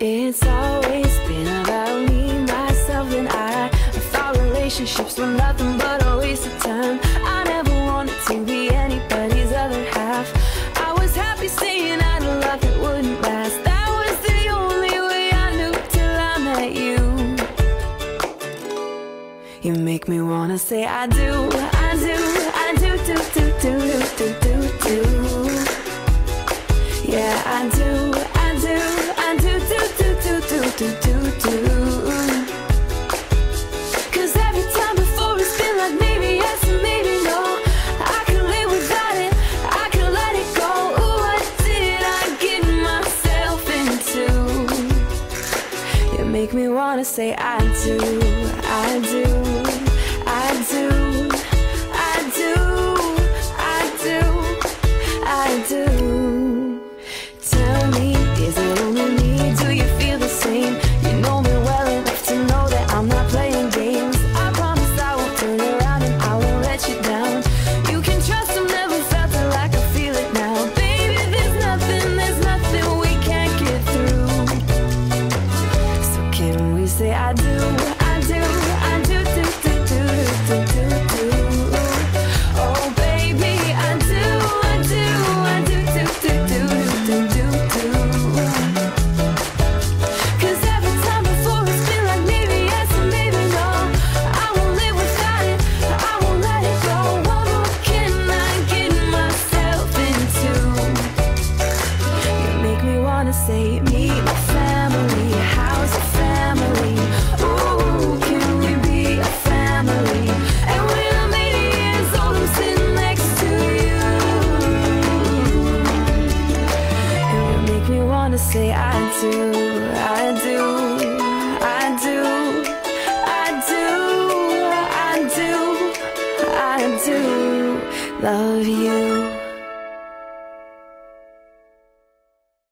It's always been about me, myself, and I. I thought relationships were nothing but a waste of time. I never wanted to be anybody's other half. I was happy staying out of love that wouldn't last. That was the only way I knew till I met you. You make me wanna say I do, I do, I do, do, do, do, do, do, do. Yeah, I do, make me wanna say I do, say I do, I do, I do, do, do, do, do, do, do. Oh baby, I do, I do, I do, do, do, do, do, do, do. Cause every time before it's been like maybe yes and maybe no. I won't live without it, I won't let it go. What more can I get myself into? You make me wanna say meet my family, how's your family? I do, I do, I do, I do, I do, I do love you.